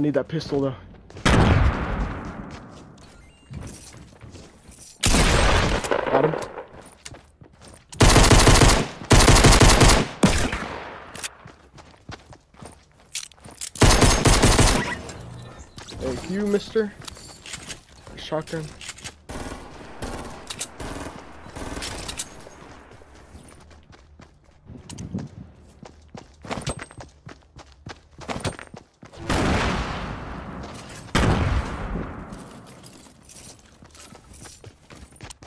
I need that pistol though. Got him. Thank you, mister. Shotgun.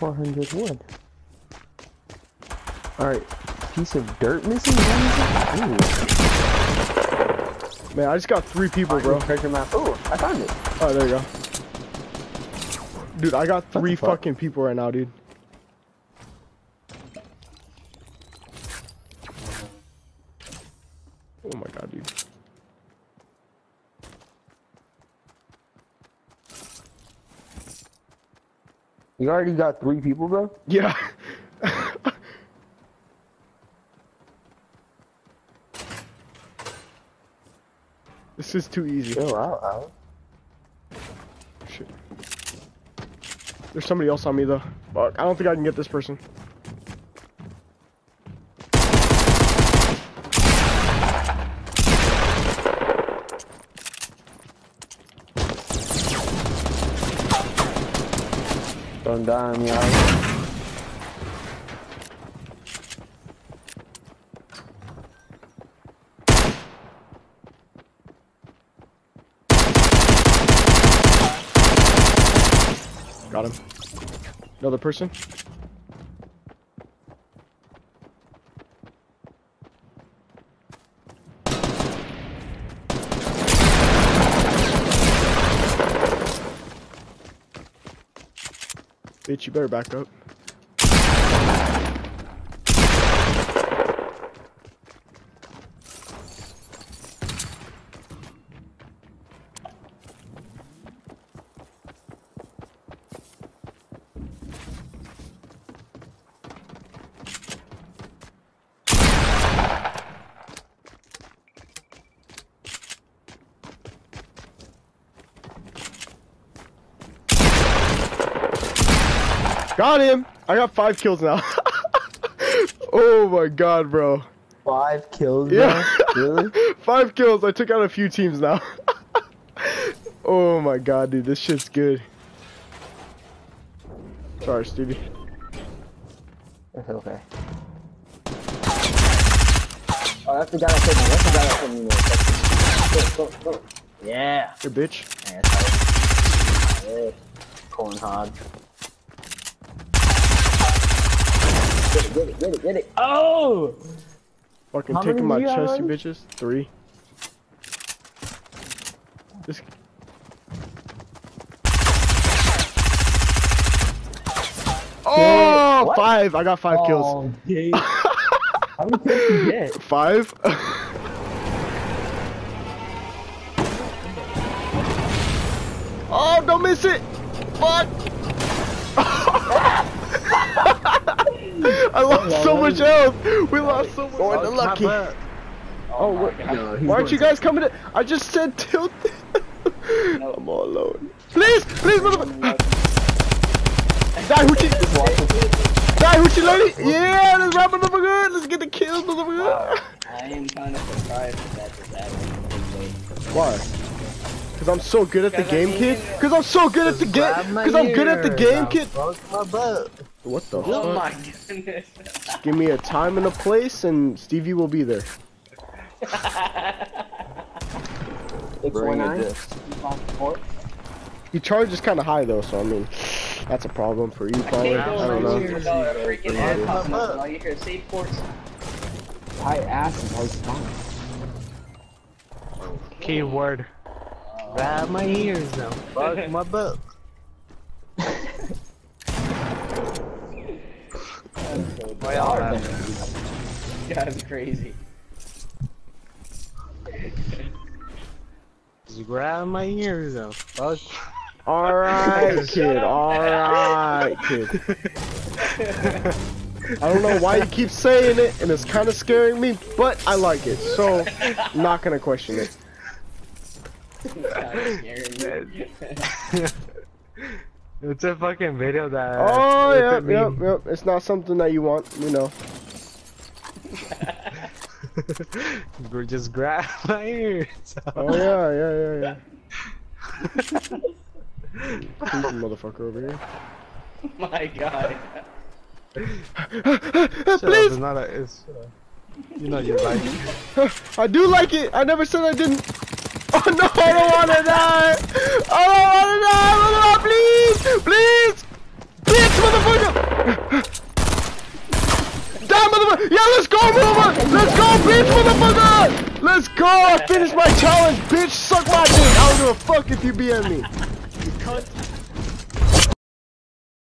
Four hundred wood. Alright, piece of dirt missing? What is it? Ooh. Man, I just got three people, bro. Treasure map. Oh, I found it. Oh, there you go. Dude, I got three fuck? fucking people right now, dude. Oh my god, dude. You already got three people, bro? Yeah. this is too easy. Chill out, Al. Shit. There's somebody else on me though. Fuck, I don't think I can get this person. Don't die on me, Al. Got him. Another person. Bitch, you better back up. Got him! I got five kills now. oh my god, bro. Five kills, Yeah. bro? Really? Five kills. I took out a few teams now. oh my god, dude. This shit's good. Sorry, Stevie. It's okay. Oh, that's the guy that killed me. That's the guy that killed me. That's- Go, go, go. Yeah. You bitch. Yeah, that's. Yeah. Corn hog. Get it, get it, get it, get it. Oh! Fucking taking my chest, you bitches. Three. This. Oh, What? five. I got five oh, kills. Oh, gee. How many kills you get? Five? oh, don't miss it! Fuck! I lost so much health! We lost so much Going to lucky. Oh, what? No, Why aren't you guys coming in? I just said tilt. I'm all alone. Please! Please, oh motherfucker! Die, Hoochie! Die, Hoochie lady! Yeah, let's wrap it up good! Let's get the kills, motherfucker! I am kind of surprised that that's happening. Why? Cause I'm so good at the game, kid. Cause I'm so good at the game. Cause I'm good at the ears, game, I'll kid. Fuck my butt. What the Oh fuck? my goodness. Give me a time and a place, and Stevie will be there. Bring it 619? this. He charges kind of high though, so I mean, that's a problem for you, probably. I Can't don't go know. over without a freaking ad Yeah. popping up and all you hear is ports. I asked him how he's fine. Keyword. Grab my ears now. Fuck my butt. Why all that? That's crazy. Just grab my ears now. Fuck. All right, kid. All right, kid. I don't know why you keep saying it, and it's kind of scaring me, but I like it, so I'm not gonna question it. God, scaring me. it's a fucking video that. Oh, looked yep, yep, yep. It's not something that you want, you know. Bro, just grab my ears. Oh, yeah, yeah, yeah, yeah. Who's the motherfucker over here? My God. Shut up, Please! it's not a. It's, uh, you know you like it. I do like it. I never said I didn't. Oh no, I don't wanna die. Oh, I don't wanna die. Motherfucker, please, please, bitch, motherfucker. Die, motherfucker. Yeah, let's go, motherfucker. Let's go, bitch, motherfucker. Let's go. I finished my challenge, bitch. Suck my dick. I don't give a fuck if you BM me.